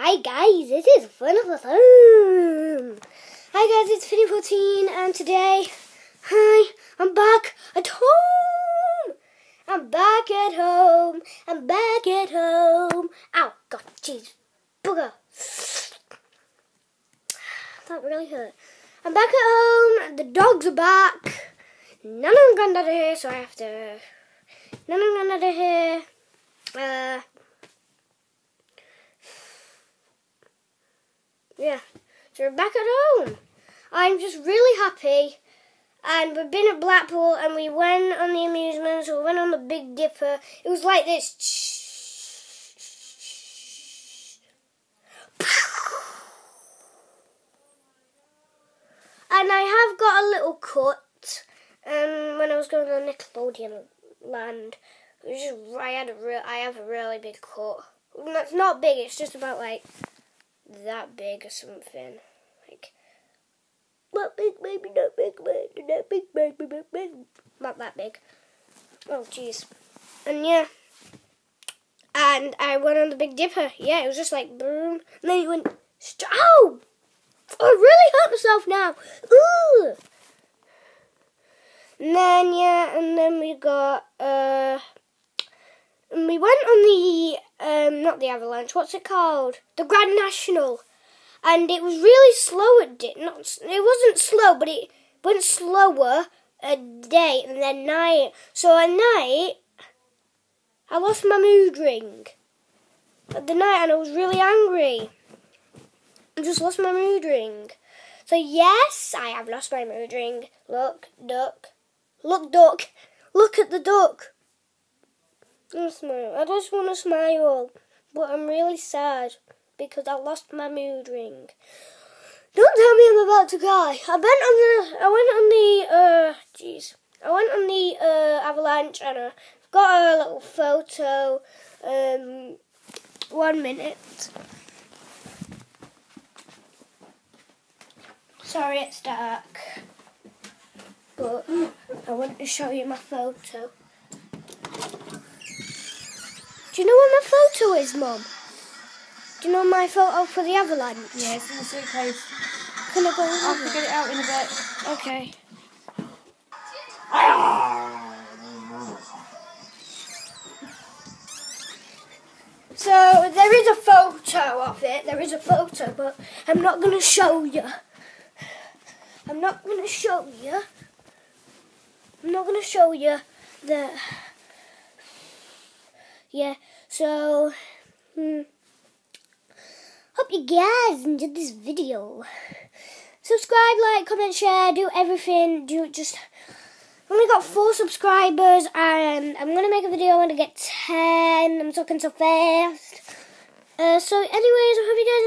Hi guys, this is Fun of the Farm. Hi guys, it's Fini14 and today, hi, I'm back at home. I'm back at home. I'm back at home. Ow, God, jeez, booger. That really hurt. I'm back at home. The dogs are back. None of Granddad are here, so I have to. None of Granddad are here. Uh, yeah, so we're back at home. I'm just really happy. And we've been at Blackpool and we went on the amusements, we went on the Big Dipper. It was like this. And I have got a little cut um, when I was going on Nickelodeon land. It was I had a real, I have a really big cut. It's not big. It's just about like that big or something. Like not big, maybe not big, maybe not big, maybe not big, not that big. Oh jeez. And yeah. And I went on the Big Dipper. Yeah, it was just like boom. And then he went. Oh! I really hurt myself now. Ooh. And then yeah, and then we got uh and we went on the um not the avalanche, what's it called? The Grand National. And it was really slow it did not it wasn't slow, but it went slower a day and then night. So at night I lost my mood ring. At the night and I was really angry. I just lost my mood ring. So yes, I have lost my mood ring. Look, duck. Look, duck. Look at the duck. I smile. I just want to smile, but I'm really sad because I lost my mood ring. Don't tell me I'm about to cry. I went on the. I went on the. Uh, jeez. I went on the uh, avalanche and I got a little photo. Um, one minute. Sorry, it's dark. But I want to show you my photo. Do you know what my photo is, Mum? Do you know my photo for the avalanche? Yeah, it's in the suitcase. Can I go I'll have to get it out in a bit. Okay. So there is a photo of it. There is a photo, but I'm not going to show you. I'm not going to show you. I'm not going to show you the. Yeah. So. Hmm. Hope you guys enjoyed this video. Subscribe, like, comment, share, do everything. Do just. Only got four subscribers, and I'm gonna make a video when I get ten. I'm talking so fast. Uh, so, anyways, I hope you guys